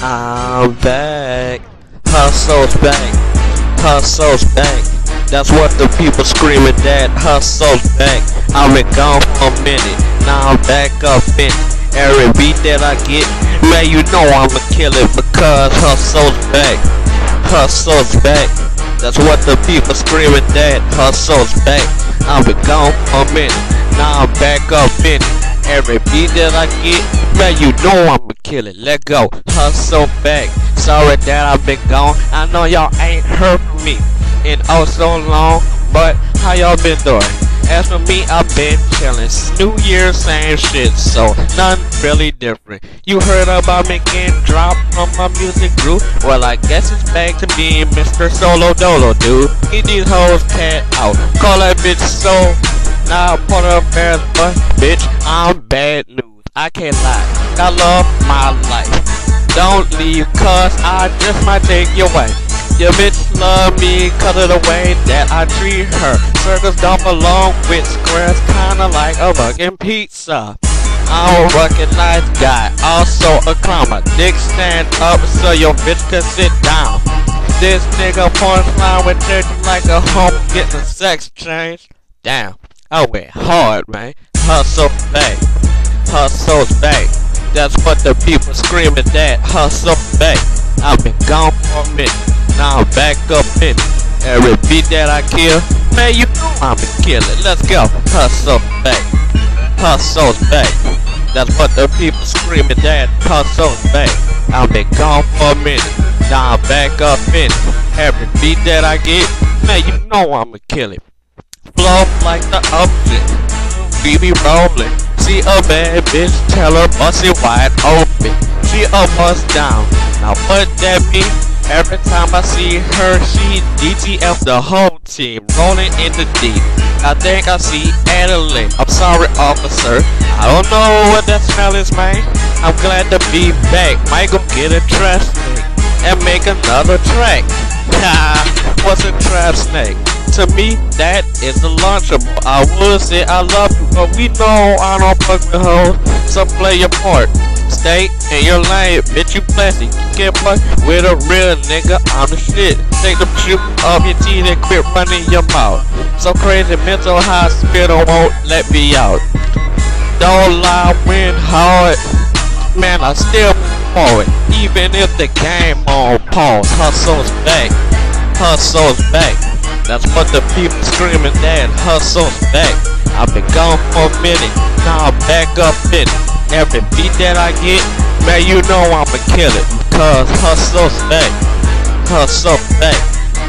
I'm back. Hustle's back. Hustle's back. That's what the people screaming that hustle's back. I've been gone for a minute. Now I'm back up in. Every beat that I get, man, you know I'ma kill it because hustle's back. Hustle's back. That's what the people screaming that hustle's back. I've been gone for a minute. Now I'm back up in. Every beat that I get, man, you know I'ma kill it. Let go. Hustle back. Sorry that I've been gone. I know y'all ain't heard me in oh so long, but how y'all been doing? As for me, I've been chillin'. New Year, same shit, so none really different. You heard about me getting dropped from my music group? Well, I guess it's back to being Mr. Solo Dolo, dude. Get these hoes cat out. Call that bitch so. Now part of affairs, but bitch, I'm. I can't lie. I love my life. Don't leave, cause I just might take your wife. Your bitch love me cause of the way that I treat her. Circles don't belong with squares, kinda like a fucking pizza. A fucking nice guy, also a. My dick stand up so your bitch can sit down. This nigga punchline with dick like a home getting sex change. Damn, I went hard, man. Hustle hustle's back. That's what the people screaming that hustle back. I've been gone for a minute. Now I'm back up in it. Every beat that I kill, man, you know I'ma kill it. Let's go. Hustle back. Hustle's back. That's what the people screaming that hustle's back. I've been gone for a minute. Now I'm back up in it. Every beat that I get, man, you know I'ma kill it. Flow like the ocean. We be rolling. See a bad bitch, tell her bust it wide open. She a bust down. Now what that mean? Every time I see her, she DTF the whole team, rolling in the deep. I think I see Adeline. I'm sorry, officer. I don't know what that smell is, man. I'm glad to be back. Might go get a trash snake and make another track. Ha! What's a trash snake? To me, that is a lunchable. I would say I love you, but we know I don't fuck with hoes. So play your part. Stay in your lane, bitch. You plastic. Can't fuck with a real nigga. I'm the shit. Take the shoot off your teeth and quit running your mouth. So crazy mental hospital won't let me out. Don't lie, win hard. Man, I still forward. Even if the game on pause, hustle's back. Hustle's back. That's what the people screaming that hustle back. I've been gone for a minute, now I'm back up in it. Every beat that I get, man, you know I'ma kill it. Cause hustle's back. Hustle's back.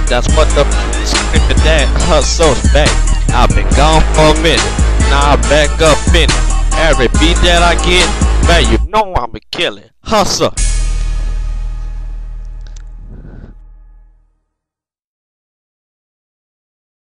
That's what the people screaming that hustle's back. I've been gone for a minute, now I'm back up in it. Every beat that I get, man, you know I'ma kill it. Hustle.